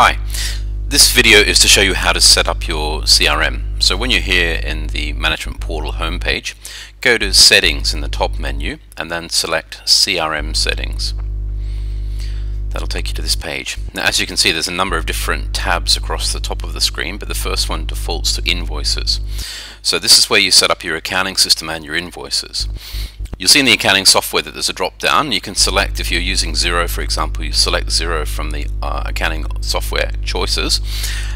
Hi, this video is to show you how to set up your CRM. So when you're here in the Management Portal homepage, go to Settings in the top menu and then select CRM Settings. That'll take you to this page. Now as you can see there's a number of different tabs across the top of the screen but the first one defaults to Invoices. So this is where you set up your accounting system and your invoices. You'll see in the accounting software that there's a drop down. You can select, if you're using Xero for example, you select Xero from the uh, accounting software choices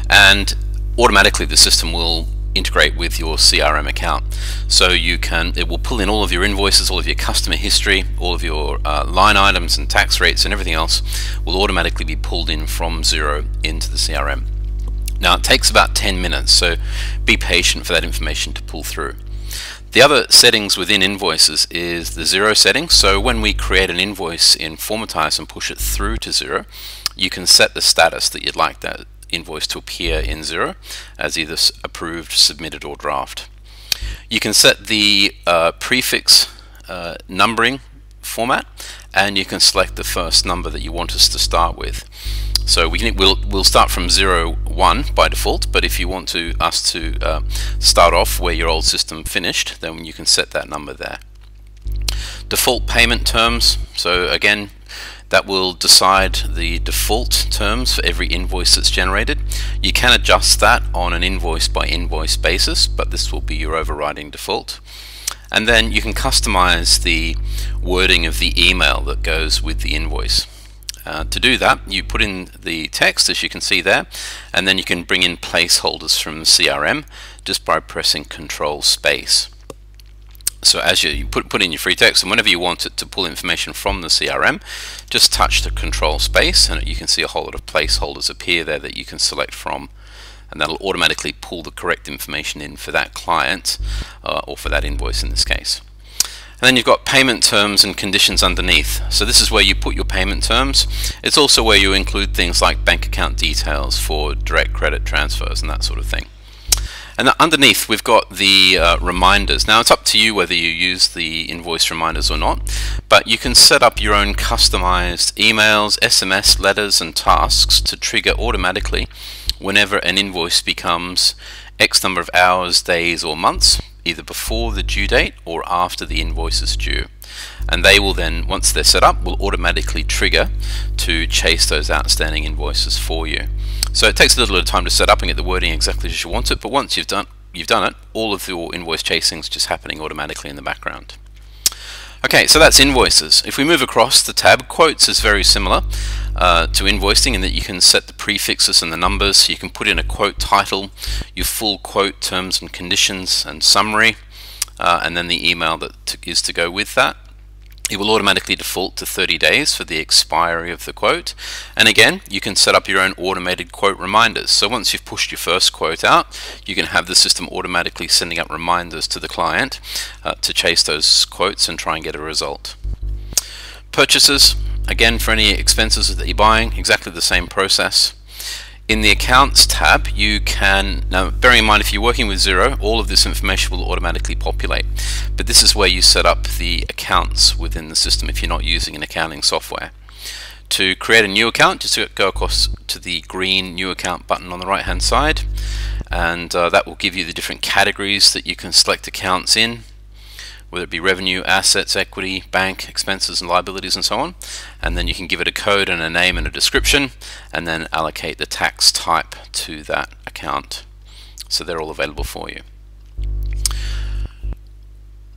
and automatically the system will integrate with your CRM account. So you can, it will pull in all of your invoices, all of your customer history, all of your uh, line items and tax rates and everything else will automatically be pulled in from Xero into the CRM. Now it takes about 10 minutes, so be patient for that information to pull through. The other settings within invoices is the Xero setting. So when we create an invoice in Formitize and push it through to Xero, you can set the status that you'd like that invoice to appear in Xero as either approved, submitted or draft. You can set the uh, prefix uh, numbering format and you can select the first number that you want us to start with. So we can, we'll, we'll start from 0, 1 by default, but if you want to us to uh, start off where your old system finished, then you can set that number there. Default payment terms, so again, that will decide the default terms for every invoice that's generated. You can adjust that on an invoice by invoice basis, but this will be your overriding default. And then you can customize the wording of the email that goes with the invoice. Uh, to do that, you put in the text, as you can see there, and then you can bring in placeholders from the CRM just by pressing Control Space. So as you, you put, put in your free text, and whenever you want it to pull information from the CRM, just touch the Control Space, and you can see a whole lot of placeholders appear there that you can select from and that'll automatically pull the correct information in for that client uh, or for that invoice in this case. And then you've got payment terms and conditions underneath. So this is where you put your payment terms. It's also where you include things like bank account details for direct credit transfers and that sort of thing. And underneath we've got the uh, reminders. Now it's up to you whether you use the invoice reminders or not, but you can set up your own customized emails, SMS, letters and tasks to trigger automatically whenever an invoice becomes X number of hours, days or months either before the due date or after the invoice is due. And they will then, once they're set up, will automatically trigger to chase those outstanding invoices for you. So it takes a little bit of time to set up and get the wording exactly as you want it, but once you've done you've done it, all of your invoice chasing is just happening automatically in the background. Okay, so that's invoices. If we move across the tab, quotes is very similar uh, to invoicing in that you can set the prefixes and the numbers. So you can put in a quote title, your full quote terms and conditions and summary, uh, and then the email that is to go with that. It will automatically default to 30 days for the expiry of the quote. And again, you can set up your own automated quote reminders. So once you've pushed your first quote out, you can have the system automatically sending up reminders to the client uh, to chase those quotes and try and get a result. Purchases, again for any expenses that you're buying, exactly the same process. In the Accounts tab, you can, now bearing in mind if you're working with Xero, all of this information will automatically populate. But this is where you set up the accounts within the system if you're not using an accounting software. To create a new account, just go across to the green New Account button on the right hand side and uh, that will give you the different categories that you can select accounts in whether it be revenue, assets, equity, bank, expenses and liabilities and so on. And then you can give it a code and a name and a description and then allocate the tax type to that account. So they're all available for you.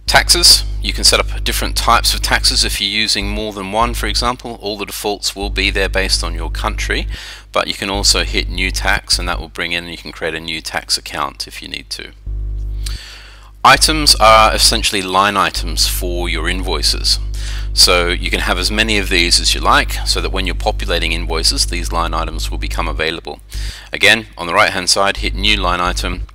Taxes, you can set up different types of taxes if you're using more than one for example. All the defaults will be there based on your country but you can also hit new tax and that will bring in you can create a new tax account if you need to. Items are essentially line items for your invoices. So you can have as many of these as you like so that when you're populating invoices these line items will become available. Again on the right hand side hit new line item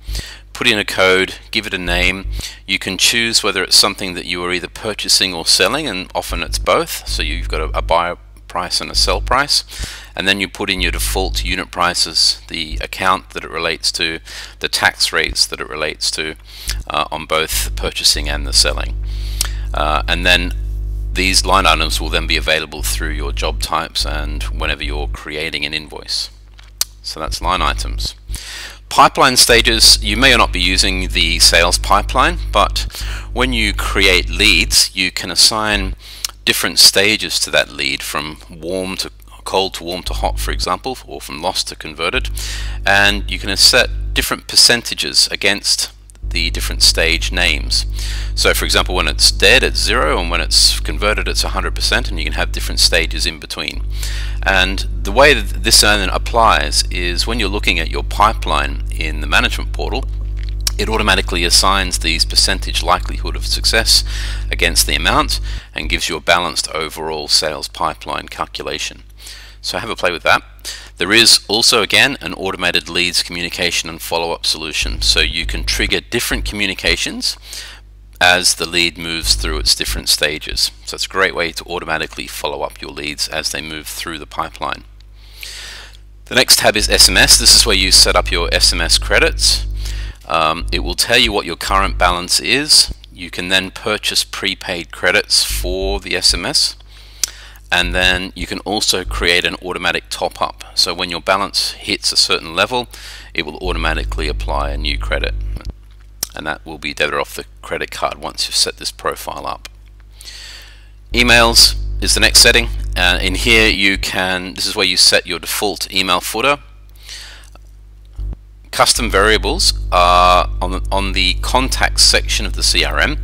put in a code, give it a name. You can choose whether it's something that you are either purchasing or selling and often it's both so you've got a, a buyer price and a sell price and then you put in your default unit prices, the account that it relates to, the tax rates that it relates to uh, on both the purchasing and the selling. Uh, and then these line items will then be available through your job types and whenever you're creating an invoice. So that's line items. Pipeline stages, you may or not be using the sales pipeline, but when you create leads, you can assign different stages to that lead from warm to cold to warm to hot, for example, or from lost to converted. And you can set different percentages against the different stage names. So for example when it's dead it's zero and when it's converted it's 100% and you can have different stages in between. And the way that this then applies is when you're looking at your pipeline in the management portal it automatically assigns these percentage likelihood of success against the amount and gives you a balanced overall sales pipeline calculation. So have a play with that. There is also again an automated leads communication and follow-up solution so you can trigger different communications as the lead moves through its different stages. So it's a great way to automatically follow up your leads as they move through the pipeline. The next tab is SMS. This is where you set up your SMS credits. Um, it will tell you what your current balance is. You can then purchase prepaid credits for the SMS and then you can also create an automatic top-up. So when your balance hits a certain level it will automatically apply a new credit. And that will be debited off the credit card once you've set this profile up. Emails is the next setting. Uh, in here you can this is where you set your default email footer custom variables are on the, on the contacts section of the CRM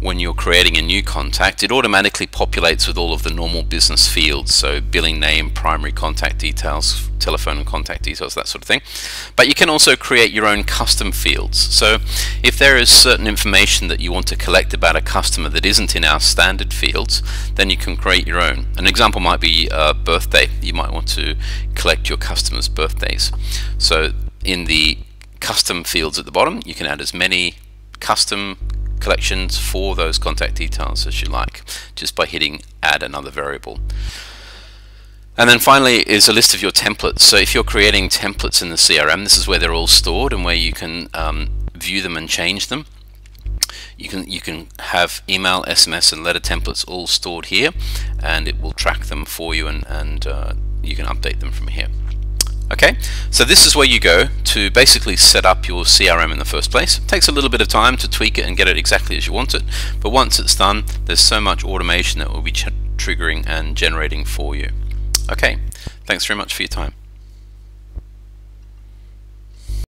when you're creating a new contact, it automatically populates with all of the normal business fields, so billing name, primary contact details, telephone and contact details, that sort of thing. But you can also create your own custom fields. So if there is certain information that you want to collect about a customer that isn't in our standard fields, then you can create your own. An example might be a birthday. You might want to collect your customers' birthdays. So in the custom fields at the bottom, you can add as many custom collections for those contact details as you like just by hitting add another variable. And then finally is a list of your templates. So if you're creating templates in the CRM, this is where they're all stored and where you can um, view them and change them. You can you can have email, SMS, and letter templates all stored here, and it will track them for you, and and uh, you can update them from here. Okay, so this is where you go to basically set up your CRM in the first place. It takes a little bit of time to tweak it and get it exactly as you want it, but once it's done, there's so much automation that will be triggering and generating for you. Okay, thanks very much for your time.